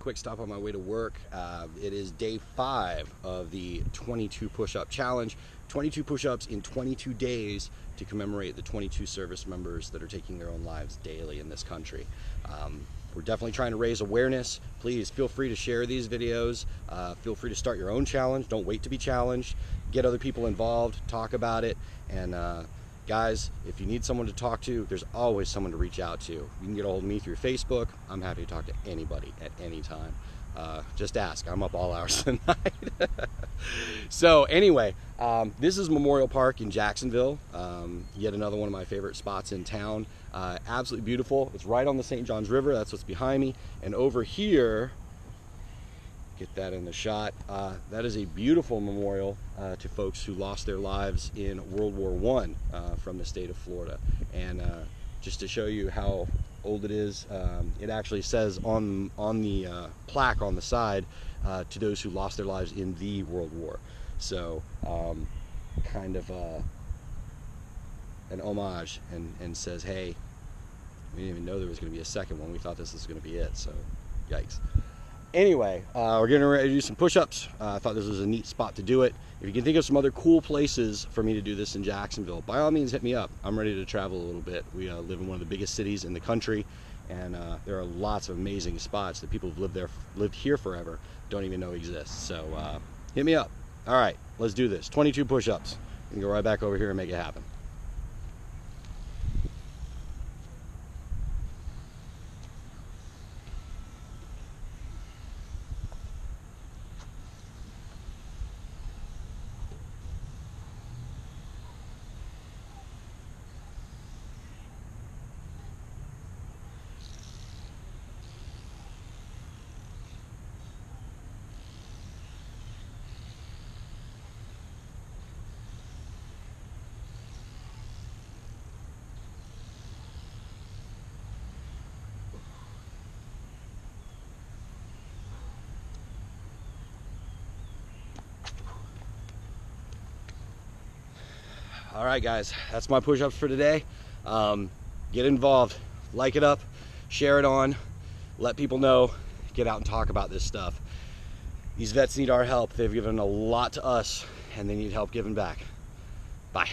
Quick stop on my way to work. Uh, it is day five of the 22 push-up challenge. 22 push-ups in 22 days to commemorate the 22 service members that are taking their own lives daily in this country. Um, we're definitely trying to raise awareness. Please feel free to share these videos. Uh, feel free to start your own challenge. Don't wait to be challenged. Get other people involved, talk about it, and uh, Guys, if you need someone to talk to, there's always someone to reach out to. You can get a hold of me through Facebook. I'm happy to talk to anybody at any time. Uh, just ask. I'm up all hours of the night. so anyway, um, this is Memorial Park in Jacksonville. Um, yet another one of my favorite spots in town. Uh, absolutely beautiful. It's right on the St. Johns River. That's what's behind me. And over here, get that in the shot. Uh, that is a beautiful memorial uh, to folks who lost their lives in World War One uh, from the state of Florida. And uh, just to show you how old it is, um, it actually says on on the uh, plaque on the side uh, to those who lost their lives in the World War. So um, kind of an homage and, and says, hey, we didn't even know there was going to be a second one. We thought this was going to be it. So, yikes. Anyway, uh, we're getting ready to do some push-ups. Uh, I thought this was a neat spot to do it. If you can think of some other cool places for me to do this in Jacksonville, by all means hit me up. I'm ready to travel a little bit. We uh, live in one of the biggest cities in the country, and uh, there are lots of amazing spots that people who've lived there, lived here forever, don't even know exist. So uh, hit me up. All right, let's do this. 22 push-ups. We go right back over here and make it happen. All right guys that's my push-ups for today. Um, get involved like it up share it on let people know get out and talk about this stuff. These vets need our help. They've given a lot to us and they need help giving back. Bye